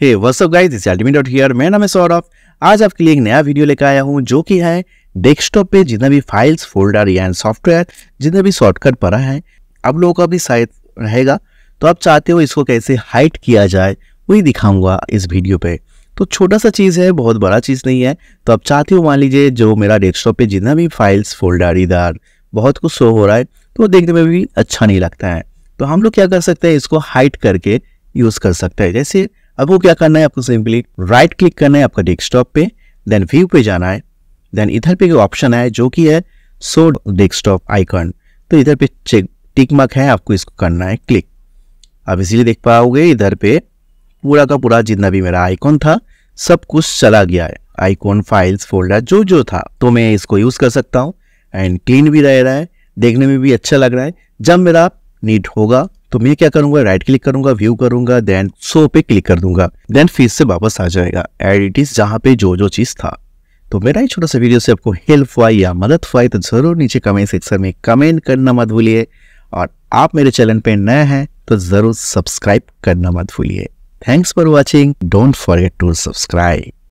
Hey what's up guys ultimate dot here मैं नाम है सौरभ। आज आपके लिए एक नया वीडियो लेकर आया हूँ, जो कि है डेस्कटॉप पे जितना भी फाइल्स फोल्डर या सॉफ्टवेयर जितना भी शॉर्टकट पड़ा है, आप लोगों का भी शायद रहेगा। तो आप चाहते हो इसको कैसे हाइट किया जाए, वही दिखाऊँगा इस वीडियो पे। तो छोटा सा चीज़ है, बहुत बड़ा चीज़ नहीं है। तो आप चाहते हो मान लीजिए जो मेरा डेस्कटॉप पे जितना भी फाइल्स फोल्डर इधर, बहुत कुछ शो हो रहा है तो देखने में भी अच्छा नहीं लगता है। तो हम लोग क्या कर सकते हैं, इसको हाइट करके यूज़ कर सकते हैं। जैसे वो क्या करना है? आपको सिंपली राइट क्लिक करना है आपका डेस्कटॉप पे देन व्यू पे जाना है देन इधर पे ऑप्शन है जो कि है सो डेस्कटॉप आइकन तो इधर पे चेक टिक मार्क है, आपको इसको करना है क्लिक अब इसीलिए देख पाओगे इधर पे पूरा का पूरा जितना भी मेरा आइकॉन था, सब कुछ चला गया है। आइकॉन फाइल्स फोल्डर जो जो था तो मैं इसको यूज़ कर सकता हूँ। एंड क्लीन भी रह रहा है, देखने में भी अच्छा लग रहा है। जब मेरा नीट होगा तो मैं क्या करूँगा? राइट क्लिक करूँगा व्यू करूँगा देन शो पे क्लिक कर दूँगा। देन फिर से वापस आ जाएगा। एडिटिस जहाँ पे जो जो चीज़ था। तो मेरा ही छोटा सा वीडियो से आपको हेल्प हुआ या मदद हुआ तो ज़रूर नीचे कमेंट सेक्शन में कमेंट करना मत भूलिए। और आप मेरे चैनल पे नए हैं तो ज़रूर सब्सक्राइब करना मत भूलिए। Thanks for watching don't forget to subscribe